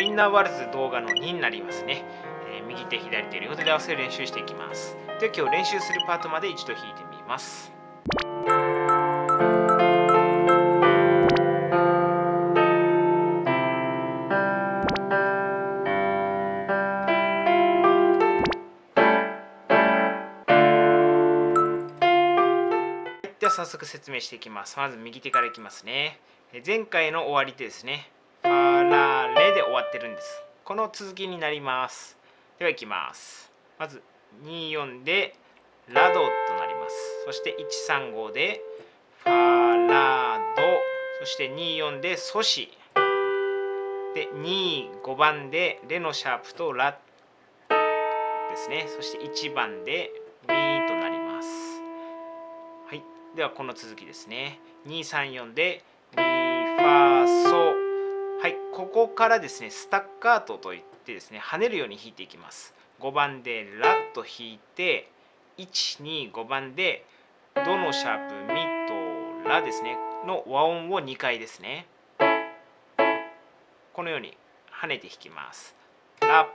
ウィンナーワルツ動画の2になりますね、えー、右手左手両手で合わせる練習していきます。では今日練習するパートまで一度弾いてみます。では早速説明していきます。まず右手からいきますね。前回の終わり手ですね。ファラレで終わってるんです。この続きになります。ではいきます。まず24でラドとなります。そして135でファラド。そして24でソシ。で25番でレのシャープとラですね。そして1番でミとなります。はい。ではこの続きですね。234でミファソはいここからですねスタッカートといってですね跳ねるように弾いていきます。5番でラッと弾いて125番でドのシャープミとラですねの和音を2回ですね。このように跳ねて弾きます。ラ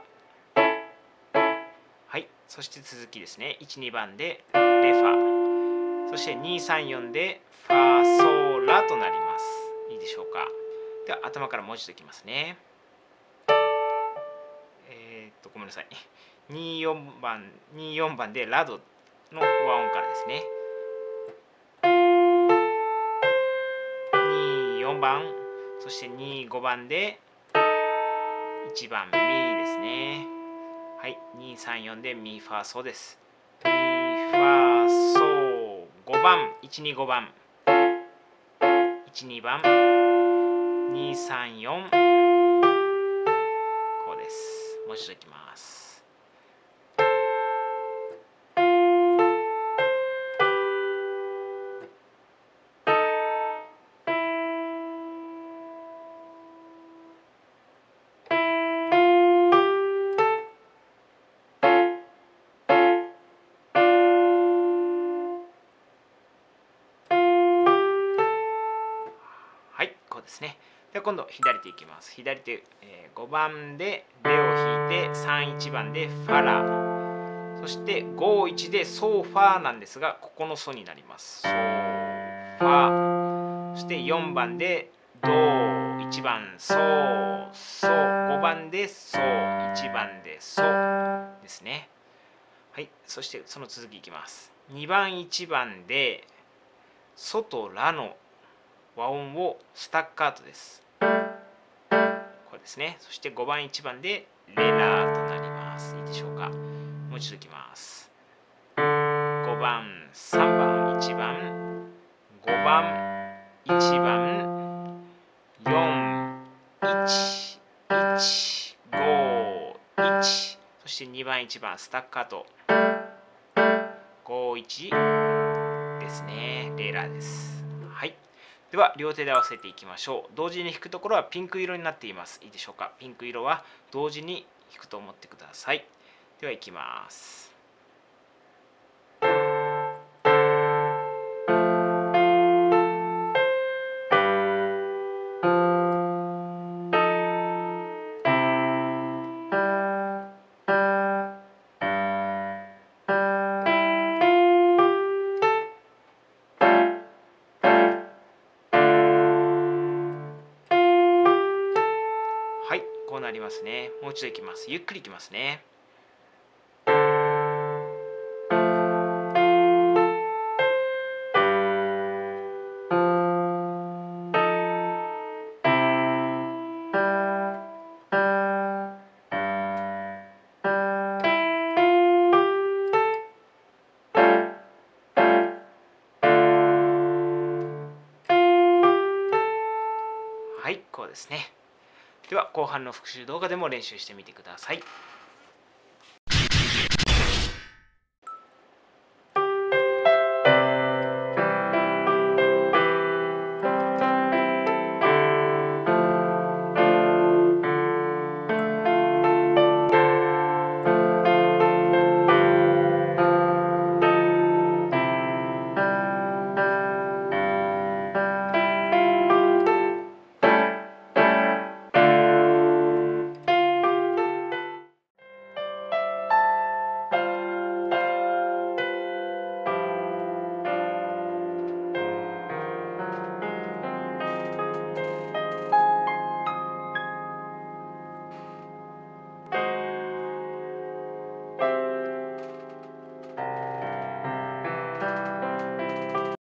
はい。そして続きですね。12番でレファそして234でファソラとなります。いいでしょうか。では頭からもう一度いきますね。えー、っとごめんなさい。24番24番でラドの和音からですね。24番そして25番で1番ミですね。はい234でミファーソです。ミファーソ5番125番。12番。234こうです。もう一度いきます。ですね。で今度左手いきます。左手、えー、5番でレを弾いて31番でファラそして51でソファーなんですがここのソになります。ソファそして4番でド1番ソソ5番でソ1番でソですね。はい、そしてその続きいきます。2番1番でソとラの和音をスタッカートです。これですね。そして5番1番でレラーとなります。いいでしょうか。もう一度いきます。5番、3番、1番、5番、1番、4、1、1、5、1、そして2番、1番、スタッカート。5、1ですね。レーラーです。では両手で合わせていきましょう。同時に弾くところはピンク色になっています。いいでしょうか？ピンク色は同時に弾くと思ってください。ではいきます。りますね。もう一度いきます。ゆっくりいきますね。はいこうですね。では後半の復習動画でも練習してみてください。